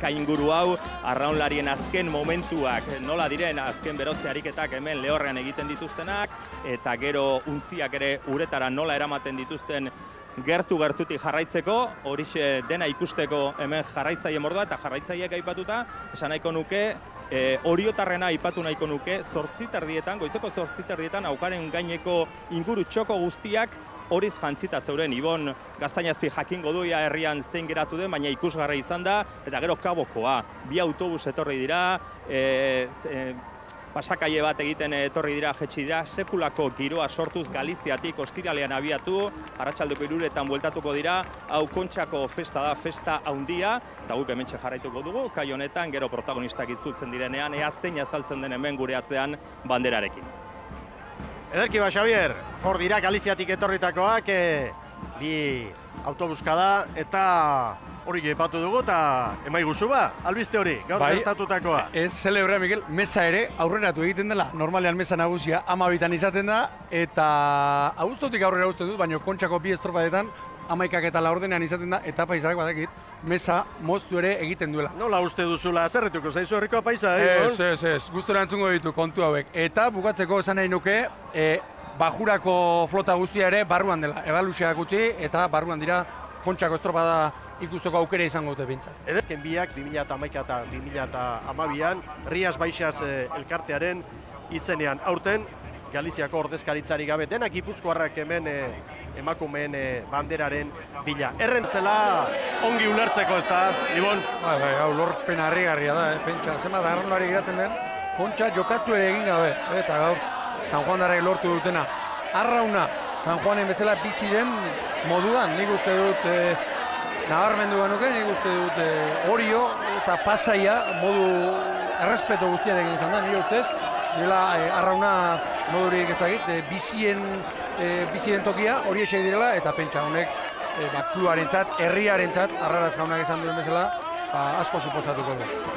kainguru hau, arraunlarien azken momentuak. Nola diren azken berotze ariketak hemen lehorrean egiten dituztenak, eta gero untziak ere uretara nola eramaten dituzten gertu gertutik jarraitzeko, horixe dena ikusteko hemen jarraitzaile mordoa eta jarraitzaileak aipatuta, esan nahiko nuke, e, oriotarrena aipatu nahiko nuke, zortziterdietan, goitzeko zortziterdietan, aukaren gaineko inguru txoko guztiak horiz jantzita zeuren, Ibon Gaztainazpi jakingo duia herrian zein geratu den, baina ikusgarra izan da, eta gero kabokoa, bi autobus etorri dira, e, e, pasakaie bat egiten etorri dira jetxi dira, sekulako giroa sortuz Galiziatik ostiralean abiatu, arratsaldeko iruretan bueltatuko dira, hau kontxako festa da, festa haundia, eta guk hemen jarraituko dugu, kai honetan gero protagonistak itzultzen direnean, ea zein azaltzen den hemen gure atzean banderarekin. Ederki ba, Xavier, hor dira Galiziatik etorritakoak, e, bi autobuska da, eta hori gepatu dugu, eta emai guzu ba, albiste hori, gaur bai, gertatutakoa. Ez, celebra, Miguel, mesa ere, aurreratu egiten dela, normalean mesa nagusia, amabitan izaten da, eta augustotik aurrera uste dut, baina kontxako bi estropadetan, amaikak eta laurdenean izaten da, eta paizak badakit, mesa moztu ere egiten duela. Nola uste duzula, zerretuko zaizu horriko paisa, eh? Ez, ez, ez, guztura entzungo ditu kontu hauek. Eta bukatzeko esan nahi nuke, e, bajurako flota guztia ere barruan dela, ebaluxeak gutxi, eta barruan dira kontxako estropada ikusteko aukera izango dute bintzat. Edezken biak, 2008 eta 2008an, Rias Baixas eh, elkartearen izenean aurten, Galiziako ordezkaritzari gabe denak ipuzkoarrak hemen eh, emakumeen eh, banderaren bila. Errentzela ongi ulertzeko ez da, Ibon? Bai, bai, hau lorpen harrigarria da, eh, pentsa, zema da arrolari giratzen den, kontxa jokatu ere egin gabe, eta gaur, San Juan darek lortu dutena. Arrauna, San Juanen bezala bizi den moduan, nik uste dut, e, nabarmendu genuke, nik uste dut e, orio eta pasaia modu errespeto guztiarekin izan da, nire ustez, dela e, arrauna modurik ezagit, e, bizien e, bizi den tokia hori esek direla eta pentsa honek e, ba, kluaren txat, herriaren txat, arraraz jaunak esan duen bezala, ba, asko suposatuko du.